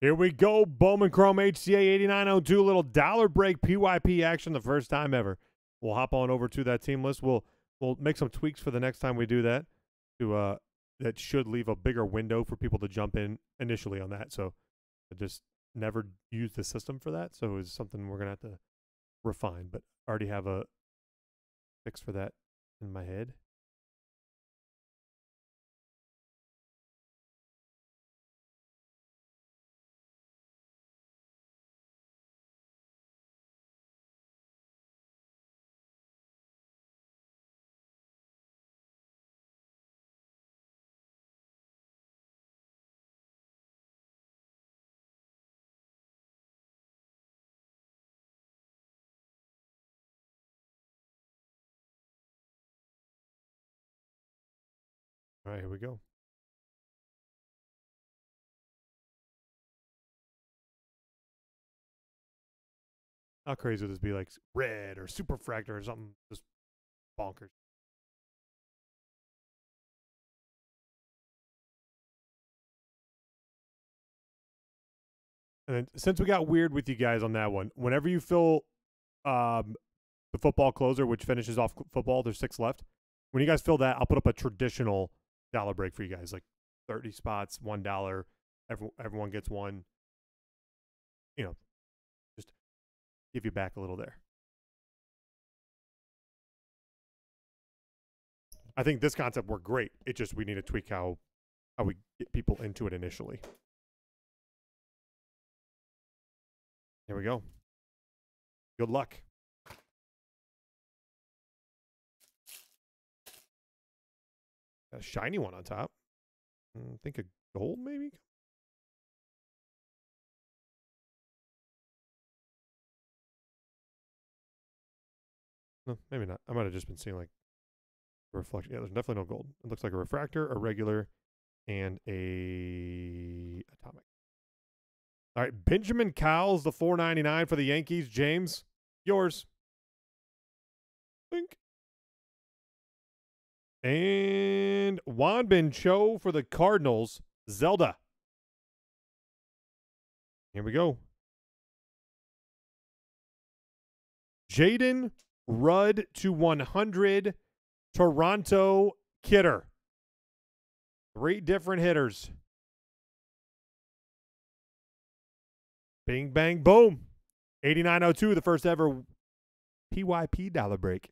Here we go. Bowman Chrome HTA 8902. Little dollar break PYP action the first time ever. We'll hop on over to that team list. We'll we'll make some tweaks for the next time we do that. To uh that should leave a bigger window for people to jump in initially on that. So I just never used the system for that. So it's something we're gonna have to refine. But I already have a fix for that in my head. All right, here we go. How crazy would this be? Like red or superfractor or something just bonkers. And then since we got weird with you guys on that one, whenever you fill um, the football closer, which finishes off football, there's six left. When you guys fill that, I'll put up a traditional dollar break for you guys, like thirty spots, one dollar. Every, everyone gets one. You know, just give you back a little there. I think this concept worked great. It just we need to tweak how how we get people into it initially. Here we go. Good luck. A shiny one on top. Mm, think a gold maybe. No, maybe not. I might have just been seeing like a reflection. Yeah, there's definitely no gold. It looks like a refractor, a regular, and a atomic. All right, Benjamin Cowles, the 499 for the Yankees. James, yours. Think. And Won-Bin Cho for the Cardinals. Zelda. Here we go. Jaden Rudd to 100. Toronto Kidder. Three different hitters. Bing, bang, boom. 8902, the first ever PYP dollar break.